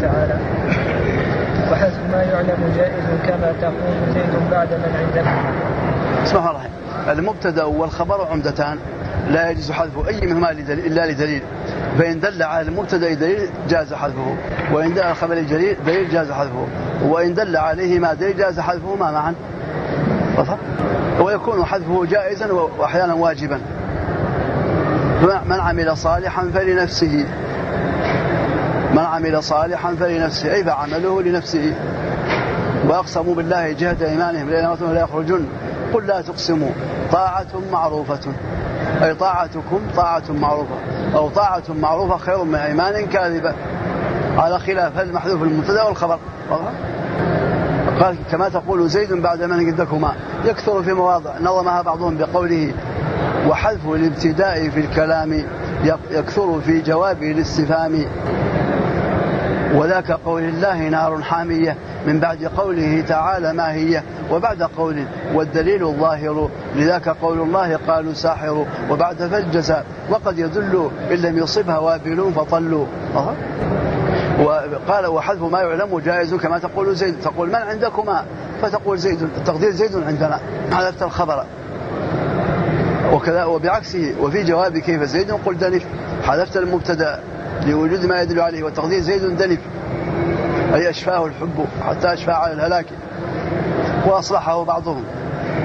تعالى. وحذف ما يعلم جائز كما تقول زيد بعد من عندك. بسم الله. المبتدأ والخبر عمدتان. لا يجوز حذف أي منهما إلا لدليل. فإن دل على المبتدأ دليل جاز حذفه. وإن دل على الخبر دليل دليل جاز حذفه. وإن دل عليهما دليل جاز حذفهما معا. ويكون حذفه جائزا واحيانا واجبا. من عمل صالحا فلنفسه. من عمل صالحا فلنفسه أي فعمله لنفسه. وأقسموا بالله جهة إيمانهم لأنهم لا يخرجون. قل لا تقسموا. طاعة معروفة. أي طاعتكم طاعة معروفة. أو طاعة معروفة خير من أيمان كاذبة على خلاف المحذوف المبتدأ والخبر. قال كما تقول زيد بعد من قدكما. يكثر في مواضع. نظمها بعضهم بقوله وحذف الابتداء في الكلام يكثر في جواب الاستفهام. وذاك قول الله نار حامية من بعد قوله تعالى ما هي؟ وبعد قول والدليل الظاهر لذاك قول الله قالوا ساحر وبعد فالجزاء وقد يدل إن لم يصبها وابل فطلوا. أه. وقال وحذف ما يعلم جائز كما تقول زيد تقول من عندكما؟ فتقول زيد التقدير زيد عندنا حذفت الخبر. وكذا وبعكسه وفي جواب كيف زيد قل دنف حذفت المبتدا. لوجود ما يدل عليه والتقدير زيد دنف أي أشفاه الحب حتى أشفى على الهلاك. وأصلحه بعضهم.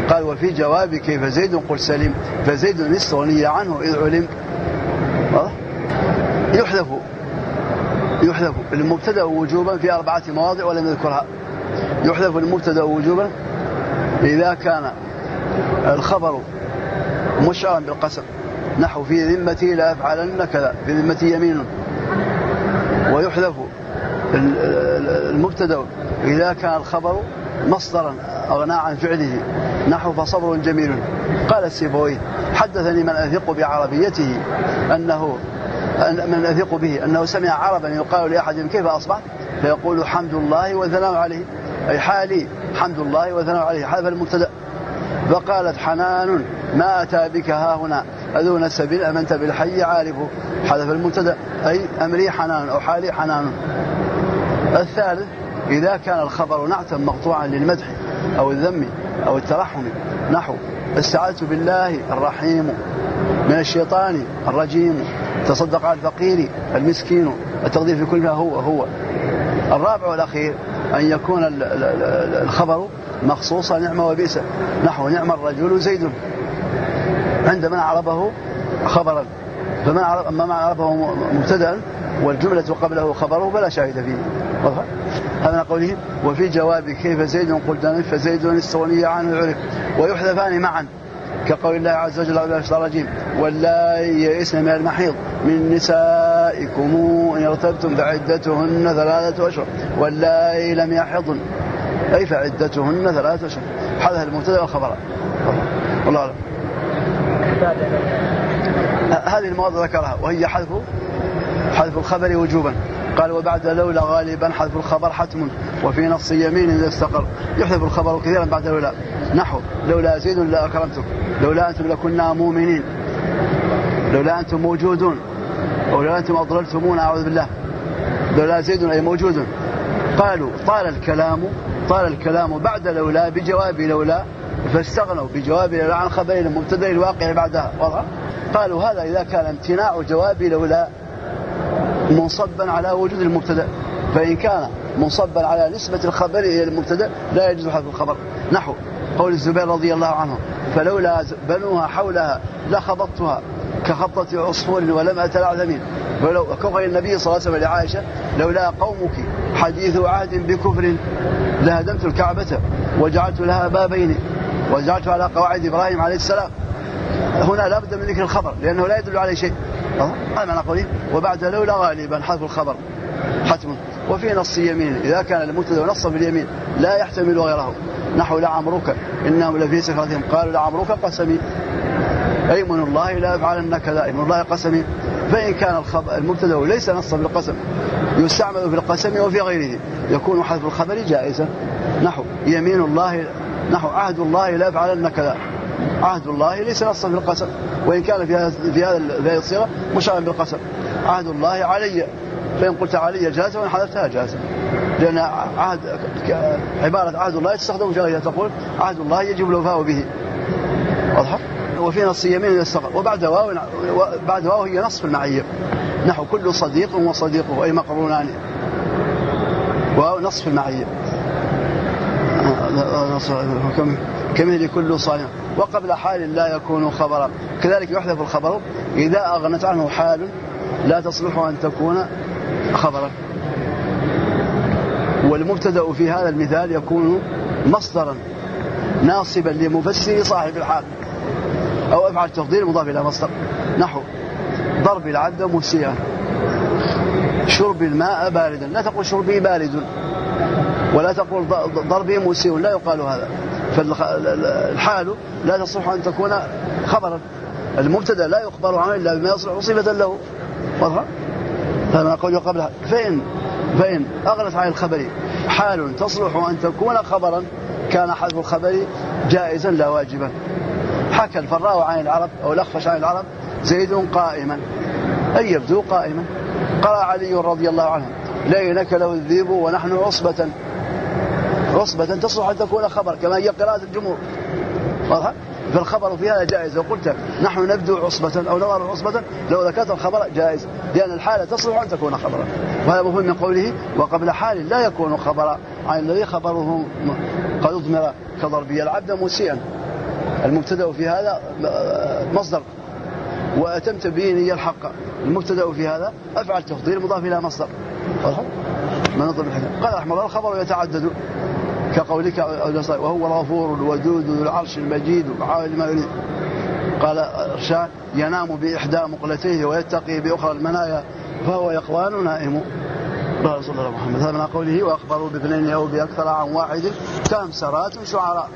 قال وفي جواب كيف زيد قل سليم فزيد استغني عنه إذ علم. يحذف. يحذف. المبتدأ وجوبا في أربعة مواضع ولم يذكرها. يحذف المبتدأ وجوبا إذا كان الخبر مشعرا بالقسم. نحو في ذمتي لا أفعلن كذا في ذمتي يمين. ويحذف المبتدأ إذا كان الخبر مصدرا أغنى عن فعله. نحو فصبر جميل. قال السيبوي حدثني من أثق بعربيته أنه من أثق به أنه سمع عربا يقال لأحدهم كيف أصبح فيقول حمد الله وثناء عليه. أي حالي حمد الله وثناء عليه. حذف المبتدأ. فقالت حنان ما أتى بك ها هنا؟ أذون السبيل أمنت بالحي؟ عارفه حذف المبتدا. أي أمري حنان أو حالي حنان. الثالث إذا كان الخبر نعتا مقطوعا للمدح أو الذم أو الترحم نحو. استعذت بالله الرحيم من الشيطان الرجيم. تصدق على الفقير المسكين التقدير في كل ما هو هو. الرابع والأخير أن يكون الخبر مخصوصا نعمة وبئس. نحو نعم الرجل زيد. عند من عربه خبرا. فمن عرب أما عربه مبتدأ؟ والجملة قبله خبره فلا شاهد فيه. هذا قوله وفي جواب كيف زيد قلت فزيد استغني عنه عرف ويحذفان معا. كقول الله عز وجل أعوذ بالله الرجيم واللائي يئسن من المحيض. من نسائكم إن ارتبتم فعدتهن ثلاثة أشهر. واللائي لم يحضن. أي فعدتهن ثلاثة أشهر حذف المبتدأ والخبر والله أعلم. هذه المواضع ذكرها وهي حذف حذف الخبر وجوبا. قال وبعد لولا غالبا حذف الخبر حتم وفي نص يمين إذا استقر. يحذف الخبر كثيرا بعد لولا نحو لولا زيد لا أكرمتم لولا أنتم لكنا مؤمنين. لولا أنتم موجودون. أو لولا أنتم أضللتمونا أعوذ بالله. لولا زيد أي موجود. قالوا طال الكلام طال الكلام بعد لولا بجواب لولا فاستغنوا بجواب لولا عن خبر المبتدا الواقع بعدها. واضح؟ قالوا هذا إذا كان امتناع جواب لولا منصبا على وجود المبتدا فإن كان منصبا على نسبة الخبر إلى المبتدا لا يجوز حذف الخبر. نحو قول الزبير رضي الله عنه فلولا بنوها حولها لخبطتها. كخبطة عصفور ولم أتلعثمين ولو كفر النبي صلى الله عليه وسلم لعائشة لولا قومك حديث عهد بكفر لهدمت الكعبة وجعلت لها بابين وجعلت على قواعد إبراهيم عليه السلام. هنا لا بد من ذكر الخبر لأنه لا يدل عليه شيء. هذا معنى قوله وبعد لولا غالبا حذف الخبر. حتم. وفي نص يمين إذا كان المبتدأ نصا في اليمين لا يحتمل غيره. نحو لعمرك إنهم لفي سكرتهم قالوا لعمرك قسمي. أيمن الله لا يفعلن كذا أيمن الله قسمي فإن كان المبتدأ ليس نصا بالقسم يستعمل في القسم وفي غيره. يكون حذف الخبر جائزا. نحو يمين الله نحو عهد الله لا يفعلن كذا عهد الله ليس نصا في القسم. وإن كان في هذا في هذه الصيغة مشابها بالقسم. عهد الله علي. فإن قلت علي جاز وإن حذفتها جاز لأن عهد عبارة عهد الله تستخدم جاهزة تقول عهد الله يجب الوفاء به. واضحة وفي نص يمين يستقر وبعد واو بعد واو هي نصف المعية. نحو كل صديق وصديقه أي مقرونان. واو نصف المعية. كمثل كل صانع. وقبل حال لا يكون خبرا كذلك يحذف الخبر. إذا أغنت عنه حال لا تصلح أن تكون خبرا. والمبتدأ في هذا المثال يكون مصدرا. ناصبا لمفسر صاحب الحال. أو أفعل تفضيل مضاف إلى مصدر. نحو. ضرب العبد مسيئا شرب الماء باردا. لا تقول شربي بارد. ولا تقول ضربي مسيء لا يقال هذا. فالحال لا تصح أن تكون خبرا. المبتدأ لا يخبر عنه إلا بما يصلح صفة له. واضح؟ هذا ما قوله قبلها. فإن فإن أغلت عن الخبر حال تصلح أن تكون خبرا كان حذف الخبر جائزا لا واجبا. حكى الفراء عن العرب أو الأخفش عن العرب زيد قائما. أي يبدو قائما. قال علي رضي الله عنه لينك له الذيب ونحن عصبة. عصبة تصلح أن تكون خبر كما هي قراءة الجمهور. واضح؟ فالخبر في هذا جائز لو قلت نحن نبدو عصبة أو نظهر عصبة لو ذكرت الخبر جائز لأن الحالة تصلح أن تكون خبرا. وهذا مفهوم من قوله وقبل حال لا يكون خبرا. عن الذي خبره قد أضمر كضربي العبد مسيئا. المبتدأ في هذا مصدر. وأتمت به هي الحق. المبتدأ في هذا أفعل تفضيل مضاف إلى مصدر. ما نظر الحكم قال رحمه الله الخبر يتعدد كقولك وهو الغفور الودود ذو العرش المجيد وعالم لما يريد. قال الشاعر ينام بإحدى مقلتيه ويتقي بأخرى المنايا فهو يقوان نائم. رسول الله محمد هذا من قوله وأخبروا باثنين أو بأكثر عن واحد كامسرات شعراء.